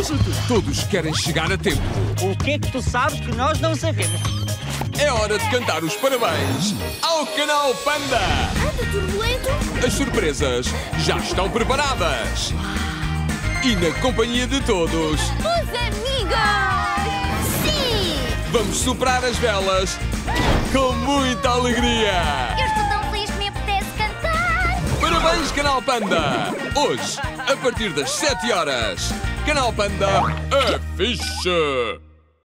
Atrasa-te! Todos querem chegar a tempo. O que é que tu sabes que nós não sabemos? É hora de cantar os parabéns ao canal Panda. Anda, turbulento! As surpresas já estão preparadas. E na companhia de todos, Os amigos! Sim! vamos soprar as velas com muita alegria. Canal Panda! Hoje, a partir das 7 horas, Canal Panda é fixe!